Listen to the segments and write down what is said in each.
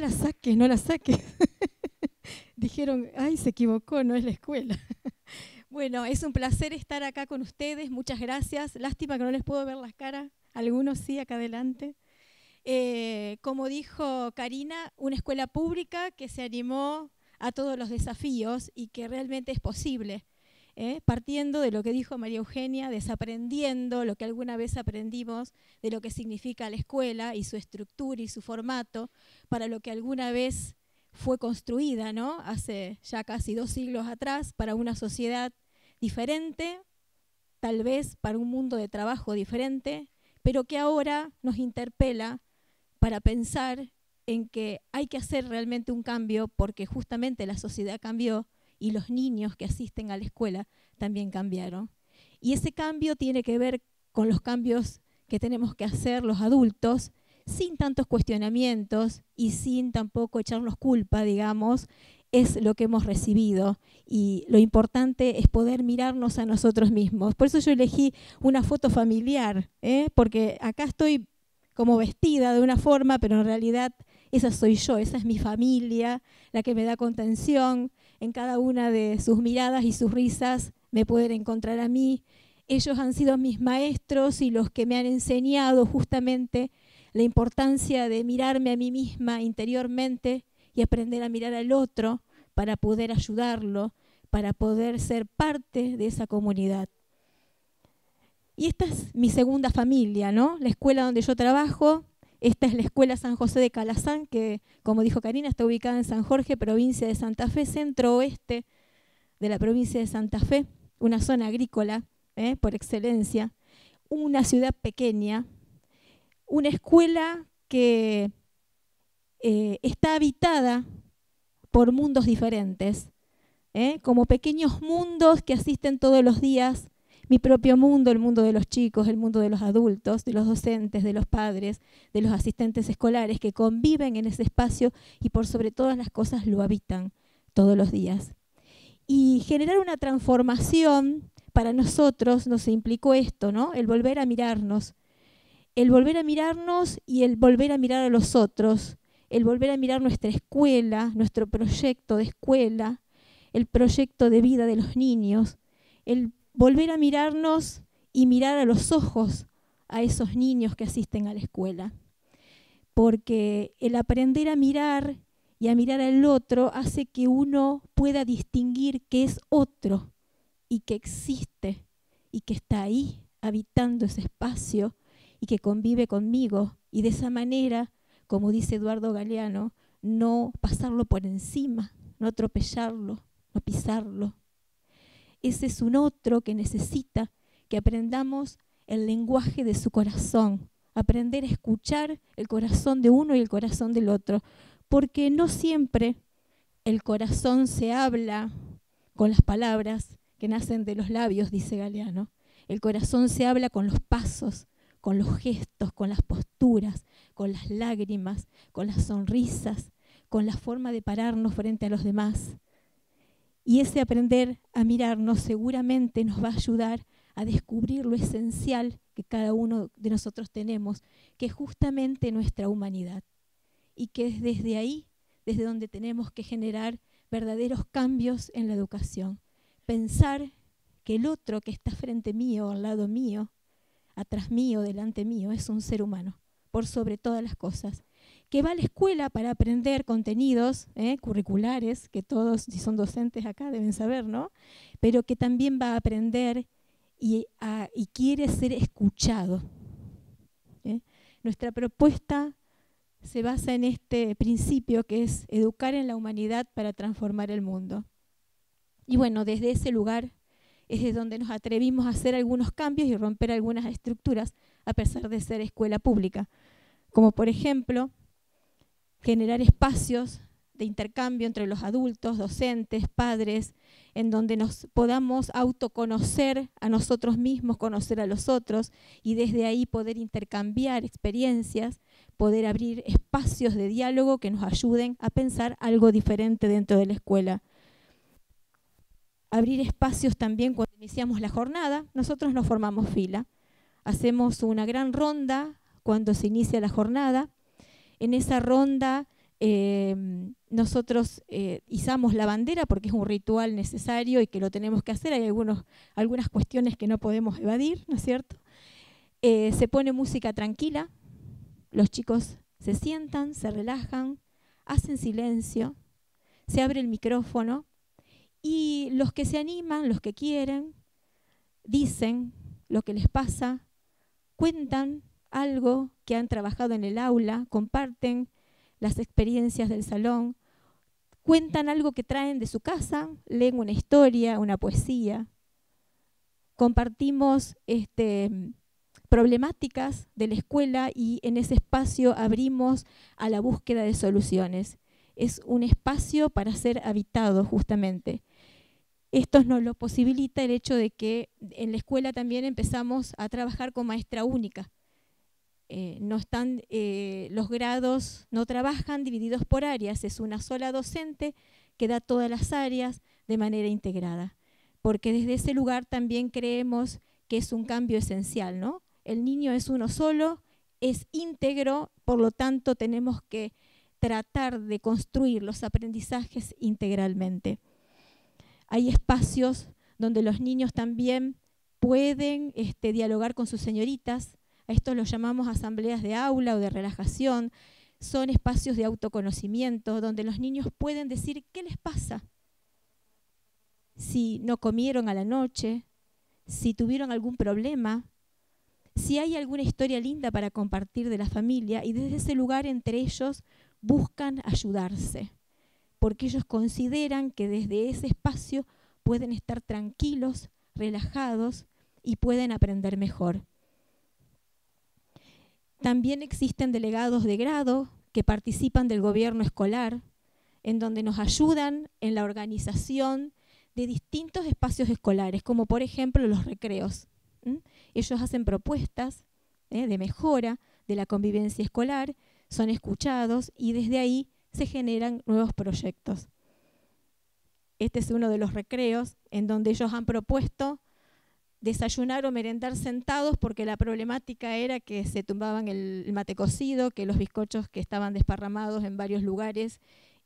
la saques, no la saques. Dijeron, ay, se equivocó, no es la escuela. bueno, es un placer estar acá con ustedes, muchas gracias. Lástima que no les puedo ver las caras, algunos sí, acá adelante. Eh, como dijo Karina, una escuela pública que se animó a todos los desafíos y que realmente es posible. ¿Eh? partiendo de lo que dijo María Eugenia, desaprendiendo lo que alguna vez aprendimos de lo que significa la escuela y su estructura y su formato, para lo que alguna vez fue construida, ¿no? Hace ya casi dos siglos atrás, para una sociedad diferente, tal vez para un mundo de trabajo diferente, pero que ahora nos interpela para pensar en que hay que hacer realmente un cambio porque justamente la sociedad cambió y los niños que asisten a la escuela también cambiaron. Y ese cambio tiene que ver con los cambios que tenemos que hacer los adultos sin tantos cuestionamientos y sin tampoco echarnos culpa, digamos, es lo que hemos recibido y lo importante es poder mirarnos a nosotros mismos. Por eso yo elegí una foto familiar, ¿eh? porque acá estoy como vestida de una forma, pero en realidad esa soy yo, esa es mi familia, la que me da contención. En cada una de sus miradas y sus risas me pueden encontrar a mí. Ellos han sido mis maestros y los que me han enseñado justamente la importancia de mirarme a mí misma interiormente y aprender a mirar al otro para poder ayudarlo, para poder ser parte de esa comunidad. Y esta es mi segunda familia, ¿no? La escuela donde yo trabajo, esta es la Escuela San José de Calazán, que, como dijo Karina, está ubicada en San Jorge, provincia de Santa Fe, centro oeste de la provincia de Santa Fe, una zona agrícola ¿eh? por excelencia, una ciudad pequeña, una escuela que eh, está habitada por mundos diferentes, ¿eh? como pequeños mundos que asisten todos los días mi propio mundo, el mundo de los chicos, el mundo de los adultos, de los docentes, de los padres, de los asistentes escolares que conviven en ese espacio y por sobre todas las cosas lo habitan todos los días. Y generar una transformación para nosotros nos implicó esto, ¿no? El volver a mirarnos, el volver a mirarnos y el volver a mirar a los otros, el volver a mirar nuestra escuela, nuestro proyecto de escuela, el proyecto de vida de los niños, el volver a mirarnos y mirar a los ojos a esos niños que asisten a la escuela. Porque el aprender a mirar y a mirar al otro hace que uno pueda distinguir que es otro y que existe y que está ahí habitando ese espacio y que convive conmigo. Y de esa manera, como dice Eduardo Galeano, no pasarlo por encima, no atropellarlo, no pisarlo, ese es un otro que necesita que aprendamos el lenguaje de su corazón, aprender a escuchar el corazón de uno y el corazón del otro, porque no siempre el corazón se habla con las palabras que nacen de los labios, dice Galeano. El corazón se habla con los pasos, con los gestos, con las posturas, con las lágrimas, con las sonrisas, con la forma de pararnos frente a los demás. Y ese aprender a mirarnos seguramente nos va a ayudar a descubrir lo esencial que cada uno de nosotros tenemos, que es justamente nuestra humanidad. Y que es desde ahí, desde donde tenemos que generar verdaderos cambios en la educación. Pensar que el otro que está frente mío, al lado mío, atrás mío, delante mío, es un ser humano, por sobre todas las cosas que va a la escuela para aprender contenidos ¿eh? curriculares, que todos, si son docentes acá, deben saber, ¿no? Pero que también va a aprender y, quiere ser escuchado. ¿eh? Nuestra propuesta se basa en este principio que es educar en la humanidad para transformar el mundo. Y bueno, desde ese lugar es de donde nos atrevimos a hacer algunos cambios y romper algunas estructuras a pesar de ser escuela pública. Como por ejemplo, generar espacios de intercambio entre los adultos, docentes, padres, en donde nos podamos autoconocer a nosotros mismos, conocer a los otros y desde ahí poder intercambiar experiencias, poder abrir espacios de diálogo que nos ayuden a pensar algo diferente dentro de la escuela. Abrir espacios también cuando iniciamos la jornada, nosotros nos formamos fila, hacemos una gran ronda cuando se inicia la jornada en esa ronda Em, nosotros eh, izamos la bandera porque es un ritual necesario y que lo tenemos que hacer. Hay algunos, algunas cuestiones que no podemos evadir, ¿no es cierto? Eh, se pone música tranquila, los chicos se sientan, se relajan, hacen silencio, se abre el micrófono y los que se animan, los que quieren, dicen lo que les pasa, cuentan algo que han trabajado en el aula, comparten las experiencias del salón, cuentan algo que traen de su casa, leen una historia, una poesía, compartimos este, problemáticas de la escuela y en ese espacio abrimos a la búsqueda de soluciones. Es un espacio para ser habitado justamente. Esto nos lo posibilita el hecho de que en la escuela también empezamos a trabajar con maestra única. Eh, no están, eh, los grados no trabajan divididos por áreas, es una sola docente que da todas las áreas de manera integrada. Porque desde ese lugar también creemos que es un cambio esencial, ¿no? El niño es uno solo, es íntegro, por lo tanto tenemos que tratar de construir los aprendizajes integralmente. Hay espacios donde los niños también pueden este, dialogar con sus señoritas, esto lo llamamos asambleas de aula o de relajación. Son espacios de autoconocimiento donde los niños pueden decir qué les pasa. Si no comieron a la noche, si tuvieron algún problema, si hay alguna historia linda para compartir de la familia y desde ese lugar entre ellos buscan ayudarse, porque ellos consideran que desde ese espacio pueden estar tranquilos, relajados y pueden aprender mejor. También existen delegados de grado que participan del gobierno escolar, en donde nos ayudan en la organización de distintos espacios escolares, como por ejemplo los recreos. Ellos hacen propuestas ¿eh? de mejora de la convivencia escolar, son escuchados y desde ahí se generan nuevos proyectos. Este es uno de los recreos en donde ellos han propuesto desayunar o merendar sentados porque la problemática era que se tumbaban el, mate cocido, que los bizcochos que estaban desparramados en varios lugares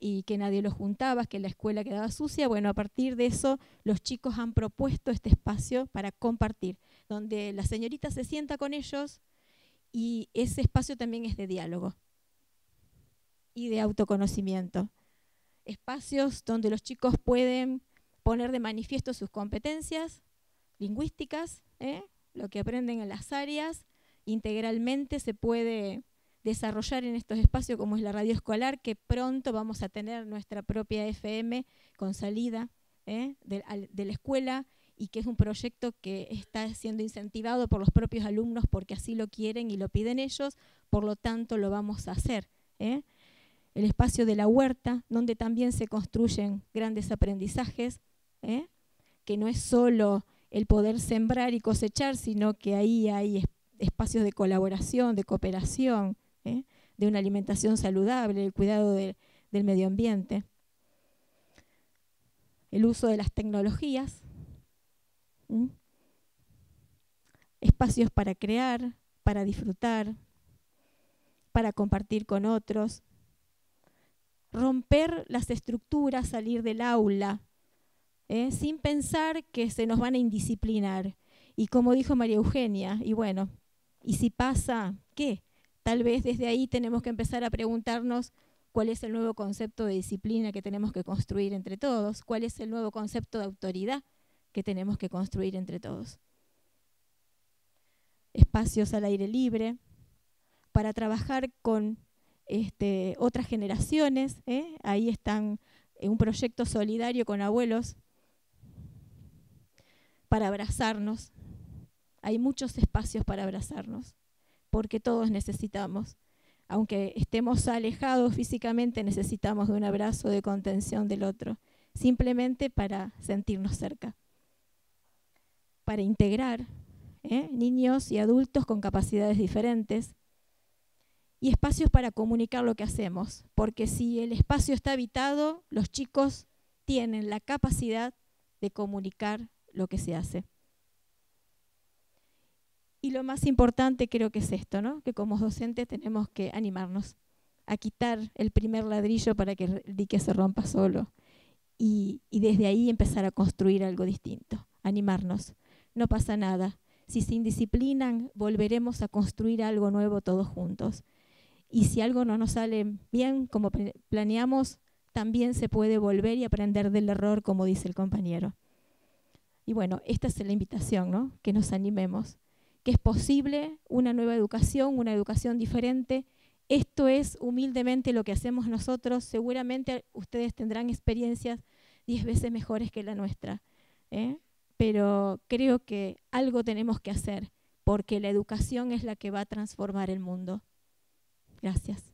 y que nadie los juntaba, que la escuela quedaba sucia. Bueno, a partir de eso los chicos han propuesto este espacio para compartir, donde la señorita se sienta con ellos y ese espacio también es de diálogo y de autoconocimiento. Espacios donde los chicos pueden poner de manifiesto sus competencias, lingüísticas, ¿eh? lo que aprenden en las áreas, integralmente se puede desarrollar en estos espacios como es la radio escolar, que pronto vamos a tener nuestra propia FM con salida ¿eh? de, de, la escuela y que es un proyecto que está siendo incentivado por los propios alumnos porque así lo quieren y lo piden ellos, por lo tanto lo vamos a hacer. ¿eh? El espacio de la huerta, donde también se construyen grandes aprendizajes, que no es solo el poder sembrar y cosechar, sino que ahí hay espacios de colaboración, de cooperación, ¿eh? de una alimentación saludable, el cuidado del medio ambiente. El uso de las tecnologías, espacios para crear, para disfrutar, para compartir con otros, romper las estructuras, salir del aula, ¿eh? sin pensar que se nos van a indisciplinar. Y como dijo María Eugenia, y bueno, ¿y si pasa qué? Tal vez desde ahí tenemos que empezar a preguntarnos cuál es el nuevo concepto de disciplina que tenemos que construir entre todos, cuál es el nuevo concepto de autoridad que tenemos que construir entre todos. Espacios al aire libre para trabajar con este, otras generaciones. ¿eh? Ahí están eh, un proyecto solidario con abuelos para abrazarnos. Hay muchos espacios para abrazarnos, porque todos necesitamos. Aunque estemos alejados físicamente, necesitamos de un abrazo de contención del otro, simplemente para sentirnos cerca, para integrar ¿eh? niños y adultos con capacidades diferentes y espacios para comunicar lo que hacemos, porque si el espacio está habitado, los chicos tienen la capacidad de comunicar lo que se hace. Y lo más importante creo que es esto, ¿no? que como docentes tenemos que animarnos, a quitar el primer ladrillo para que el dique se rompa solo. Y, y desde ahí empezar a construir algo distinto, animarnos. No pasa nada. Si se indisciplinan, volveremos a construir algo nuevo todos juntos. Y si algo no nos sale bien como planeamos, también se puede volver y aprender del error, como dice el compañero. Y bueno, esta es la invitación, ¿no? Que nos animemos, que es posible una nueva educación, una educación diferente. Esto es humildemente lo que hacemos nosotros. Seguramente ustedes tendrán experiencias diez veces mejores que la nuestra. ¿eh? Pero creo que algo tenemos que hacer, porque la educación es la que va a transformar el mundo. Gracias.